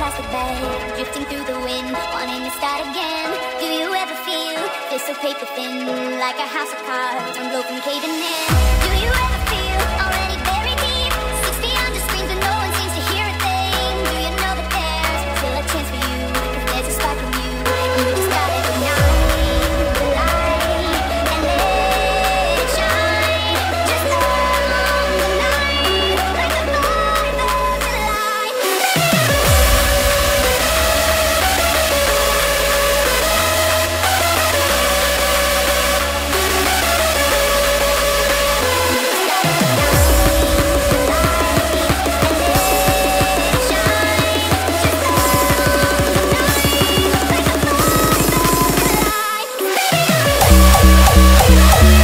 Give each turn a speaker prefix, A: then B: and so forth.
A: plastic bag, drifting through the wind, wanting to start again. Do you ever feel this so paper thin, like a house of cards, blow from caving in? Do you ever feel?